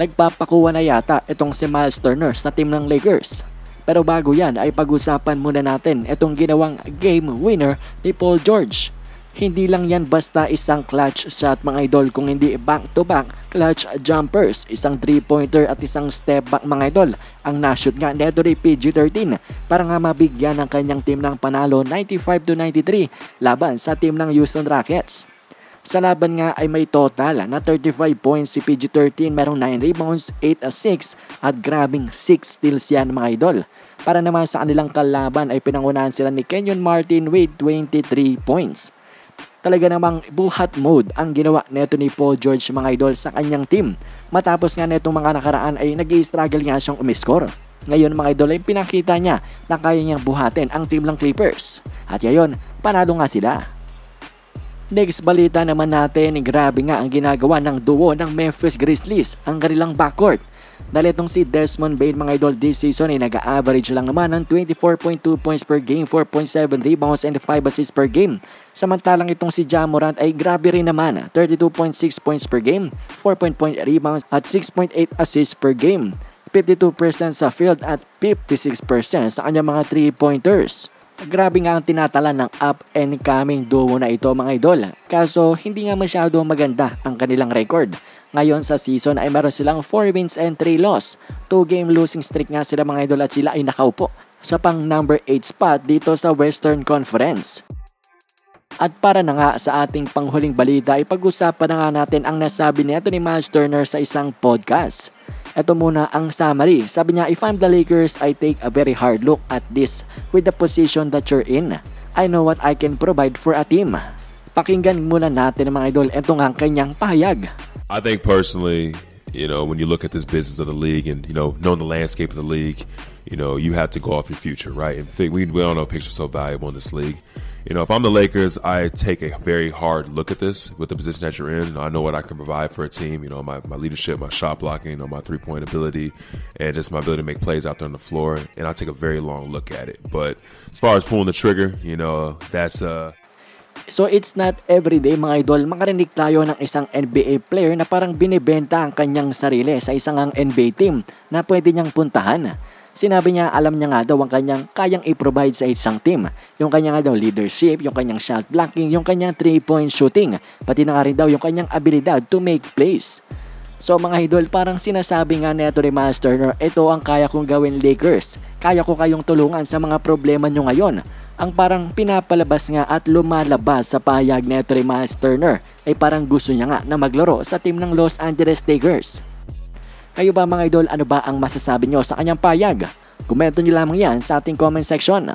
Nagpapakuha na yata itong si Miles Turner sa team ng Lakers. Pero bago yan ay pag-usapan muna natin itong ginawang game winner ni Paul George. Hindi lang yan basta isang clutch shot mga idol kung hindi back-to-back clutch jumpers, isang 3-pointer at isang step back mga idol. Ang nashoot nga ni Edore PG-13 para nga mabigyan ng kanyang team ng panalo 95-93 laban sa team ng Houston Rockets. Sa laban nga ay may total na 35 points si PG-13, merong 9 rebounds, 8 assists at grabing 6 steals yan mga idol. Para naman sa kanilang kalaban ay pinangunahan sila ni Kenyon Martin with 23 points. Talaga namang buhat mode ang ginawa neto ni Paul George mga idol sa kanyang team. Matapos nga netong mga nakaraan ay nag struggle nga siyang umiscore. Ngayon mga idol ay pinakita niya na kaya niyang buhatin ang team ng Clippers. At yayon, panalo nga sila. Next balita naman natin, grabe nga ang ginagawa ng duo ng Memphis Grizzlies, ang kanilang backcourt. Dahil itong si Desmond Bain mga idol this season ay nag-average lang naman ng 24.2 points per game, 4.7 rebounds and 5 assists per game. Samantalang itong si Jamorant ay grabe rin naman, 32.6 points per game, 4.8 rebounds at 6.8 assists per game. 52% sa field at 56% sa kanyang mga 3-pointers. Grabe nga ang tinatala ng up and coming duo na ito mga idol. Kaso hindi nga masyado maganda ang kanilang record. Ngayon sa season ay meron silang 4 wins and 3 loss. 2 game losing streak nga sila mga idol at sila ay nakaupo sa pang number 8 spot dito sa Western Conference. At para na nga sa ating panghuling balita, ipag-usapan na nga natin ang nasabi nito ni Miles Turner sa isang podcast. Ito muna ang summary. Sabi niya, if I'm the Lakers, I take a very hard look at this with the position that you're in. I know what I can provide for a team. Pakinggan muna natin mga idol, ito nga ang kanyang pahayag. I think personally, you know, when you look at this business of the league and, you know, knowing the landscape of the league, you know, you have to go off your future, right? And think, we, we all know pictures so valuable in this league. You know, if I'm the Lakers, I take a very hard look at this with the position that you're in. I know what I can provide for a team. You know, my, my leadership, my shot blocking, you know, my three point ability, and just my ability to make plays out there on the floor. And I take a very long look at it. But as far as pulling the trigger, you know, that's uh So it's not everyday mga idol makarinig tayo ng isang NBA player na parang binibenta ang kanyang sarili sa isang ang NBA team na pwede niyang puntahan. Sinabi niya alam niya nga daw ang kanyang kayang i-provide sa isang team. Yung kanyang nga daw leadership, yung kanyang shot blocking, yung kanyang 3-point shooting, pati na nga rin daw yung kanyang abilidad to make plays. So mga idol, parang sinasabi nga neto ni Miles Turner, ito ang kaya kong gawin Lakers. Kaya ko kayong tulungan sa mga problema nyo ngayon ang parang pinapalabas nga at lumalabas sa pahayag ni ni Miles Turner ay parang gusto niya nga na maglaro sa team ng Los Angeles Lakers. Kayo ba mga idol, ano ba ang masasabi nyo sa kanyang payag? Komento nyo lamang yan sa ating comment section.